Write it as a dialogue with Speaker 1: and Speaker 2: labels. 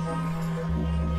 Speaker 1: Música